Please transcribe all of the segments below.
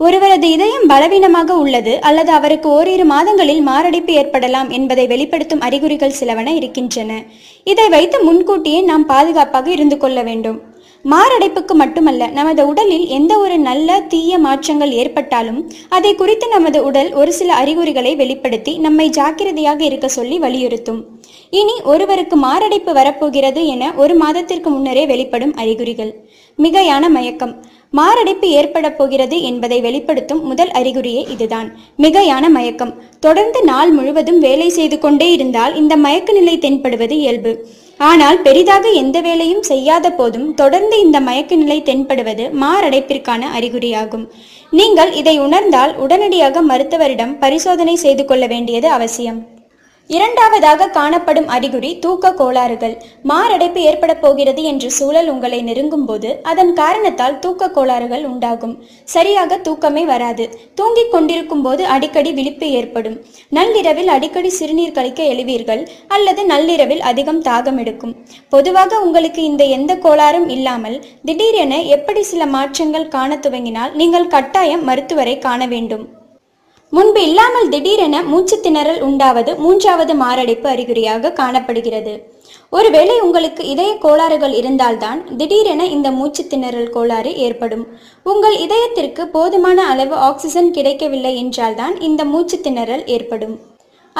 ஒருவரது இதயம் பலவீனமாக உள்ளது அல்லது அவருக்கு ஓரிரு மாதங்களில் மாரடைப்பு ஏற்படலாம் என்பதை வெளிப்படுத்தும் அறிகுறிகள் சிலவன இருக்கின்றன. இதை வைத்து முன்கூட்டியே நாம் பாதுகாப்பாக இருந்து கொள்ள வேண்டும். மாரடைப்புக்கு மட்டுமல்ல நமது உடலில் எந்த ஒரு நல்ல தீய மாற்றங்கள் ஏற்பட்டாலும் அதை குறித்து நமது உடல் ஒரு சில அறிகுறிகளை வெளிப்படுத்தி நம்மை ஜாக்கிரதையாக இருக்க சொல்லி வலியுறுத்தும். இனி ஒருவருக்கு மாரடைப்பு வரப்போகிறது என ஒரு மாதத்திற்கு முன்னரே வெளிப்படும் அறிகுறிகள். மிகையான மயக்கம். மாரடைப்பு ஏற்பட போகிறது என்பதை வெளிப்படுத்தும் முதல் அறிகுறியே இதுதான். மிகையான மயக்கம். தொடர்ந்து நாள் முழுவதும் வேலை செய்து கொண்டே இருந்தால் இந்த மயக்க நிலை தென்படுவது இயல்பு. ஆனால் பெரிதாக எந்த வேலையும் செய்யாத போதும் தொடர்ந்து இந்த மயக்க நிலை தென்படுவது மாரடைப்பிற்கான அறிகுறியாகும். நீங்கள் இதை உணர்ந்தால் உடனடியாக மருத்துவரிடம் பரிசோதனை செய்து கொள்ள வேண்டியது அவசியம். இரண்டாவதாக காணப்படும் அறிகுறி தூக்க கோளாறுகள். மாரடைப்பு ஏற்பட போகிறது என்ற சூழல் உங்களை நெருங்கும் போது அதன் காரணத்தால் தூக்க கோளாறுகள் உண்டாகும். சரியாக தூக்கமே வராது. தூங்கிக் கொண்டிருக்கும் போது அடிக்கடி விழிப்பு ஏற்படும். நள்ளிரவில் அடிக்கடி சிறுநீர் கழிக்க எழுவீர்கள் அல்லது நள்ளிரவில் அதிகம் தாகம் எடுக்கும். பொதுவாக உங்களுக்கு இந்த எந்த கோளாறும் இல்லாமல் திடீரென எப்படி சில மாற்றங்கள் காண துவங்கினால் நீங்கள் கட்டாயம் மருத்துவரை காண வேண்டும். முன்பு இல்லாமல் திடீரென மூச்சு திணறல் உண்டாவது மூன்றாவது மாரடைப்பு அறிகுறியாக காணப்படுகிறது. ஒருவேளை உங்களுக்கு இதய கோளாறுகள் இருந்தால்தான் திடீரென இந்த மூச்சு திணறல் கோளாறு ஏற்படும். உங்கள் இதயத்திற்கு போதுமான அளவு ஆக்சிஜன் கிடைக்கவில்லை என்றால்தான் இந்த மூச்சு திணறல் ஏற்படும்.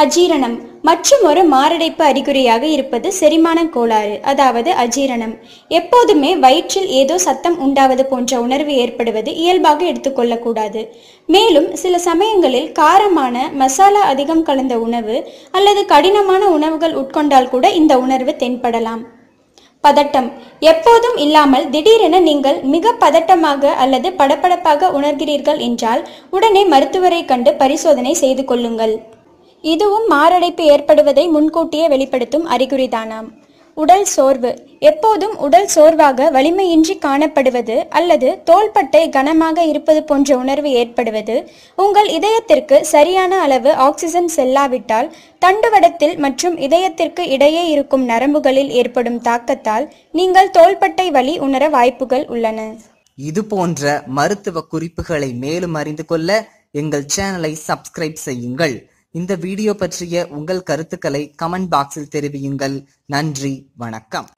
அஜீரணம் மற்றும் ஒரு மாரடைப்பு அறிகுறியாக இருப்பது செரிமான கோளாறு அதாவது அஜீரணம். எப்போதுமே வயிற்றில் ஏதோ சத்தம் உண்டாவது போன்ற உணர்வு ஏற்படுவது இயல்பாக எடுத்துக்கொள்ளக்கூடாது. மேலும் சில சமயங்களில் காரமான மசாலா அதிகம் கலந்த உணவு அல்லது கடினமான உணவுகள் உட்கொண்டால் கூட இந்த உணர்வு தென்படலாம். பதட்டம். எப்போதும் இல்லாமல் திடீரென நீங்கள் மிக பதட்டமாக அல்லது படபடப்பாக உணர்கிறீர்கள் என்றால் உடனே மருத்துவரை கண்டு பரிசோதனை செய்து கொள்ளுங்கள். இதுவும் மாரடைப்பு ஏற்படுவதை முன்கூட்டியே வெளிப்படுத்தும் அறிகுறிதானாம். உடல் சோர்வு. எப்போதும் உடல் சோர்வாக வலிமையின்றி காணப்படுவது அல்லது தோள்பட்டை கனமாக இருப்பது போன்ற உணர்வு ஏற்படுவது உங்கள் இதயத்திற்கு சரியான அளவு ஆக்சிஜன் செல்லாவிட்டால் தண்டுவடத்தில் மற்றும் இதயத்திற்கு இடையே இருக்கும் நரம்புகளில் ஏற்படும் தாக்கத்தால் நீங்கள் தோள்பட்டை வலி உணர வாய்ப்புகள் உள்ளன. இது போன்ற மருத்துவ குறிப்புகளை மேலும் அறிந்து கொள்ள எங்கள் சேனலை சப்ஸ்கிரைப் செய்யுங்கள். இந்த வீடியோ பற்றிய உங்கள் கருத்துக்களை கமெண்ட் பாக்ஸில் தெரிவியுங்கள். நன்றி வணக்கம்.